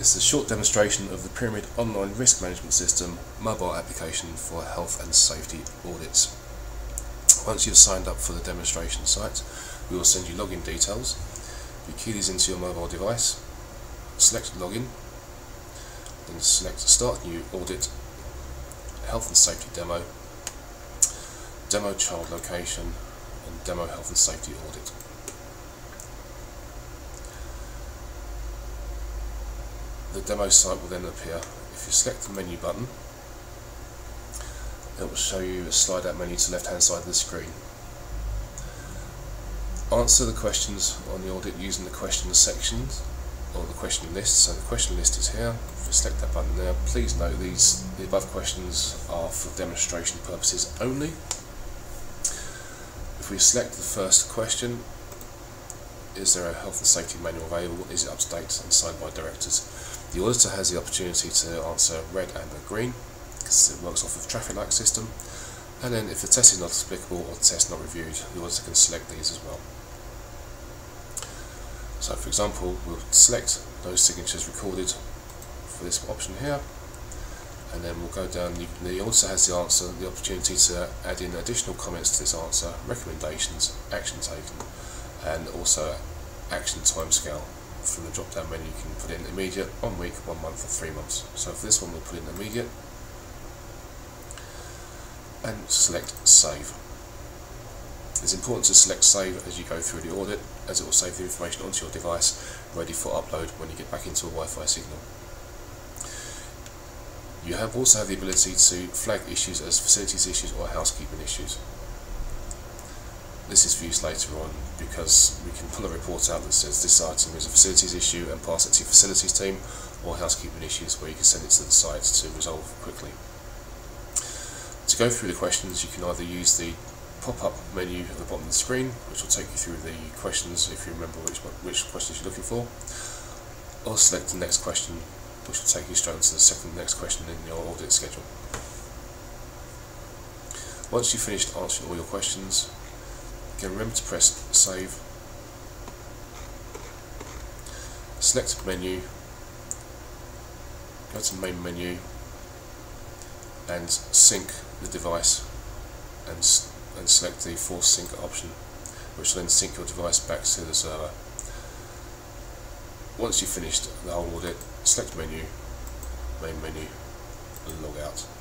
This is a short demonstration of the Pyramid Online Risk Management System mobile application for health and safety audits. Once you've signed up for the demonstration site, we will send you login details. You key these into your mobile device, select login, then select Start New Audit, Health and Safety Demo, Demo Child Location, and Demo Health and Safety Audit. The demo site will then appear. If you select the menu button, it will show you a slide out menu to the left hand side of the screen. Answer the questions on the audit using the question sections or the question list. So the question list is here. If you select that button there, please note these the above questions are for demonstration purposes only. If we select the first question, is there a health and safety manual available? Is it up to date and signed by directors? The auditor has the opportunity to answer red, amber, green because it works off of traffic light system. And then if the test is not applicable or the test not reviewed, the auditor can select these as well. So for example, we'll select those signatures recorded for this option here, and then we'll go down, the auditor has the answer, the opportunity to add in additional comments to this answer, recommendations, action taken, and also action timescale. From the drop down menu you can put in immediate, one week, one month or three months. So for this one we'll put in immediate and select save. It's important to select save as you go through the audit as it will save the information onto your device ready for upload when you get back into a Wi-Fi signal. You have also have the ability to flag issues as facilities issues or housekeeping issues. This is for use later on because we can pull a report out that says this item is a facilities issue and pass it to your facilities team or housekeeping issues where you can send it to the site to resolve quickly. To go through the questions you can either use the pop-up menu at the bottom of the screen, which will take you through the questions if you remember which, which questions you're looking for, or select the next question, which will take you straight to the second next question in your audit schedule. Once you've finished answering all your questions, again remember to press save, select menu, go to main menu, and sync the device and and select the force sync option which will then sync your device back to the server. Once you've finished the whole audit, select menu, main menu and log out.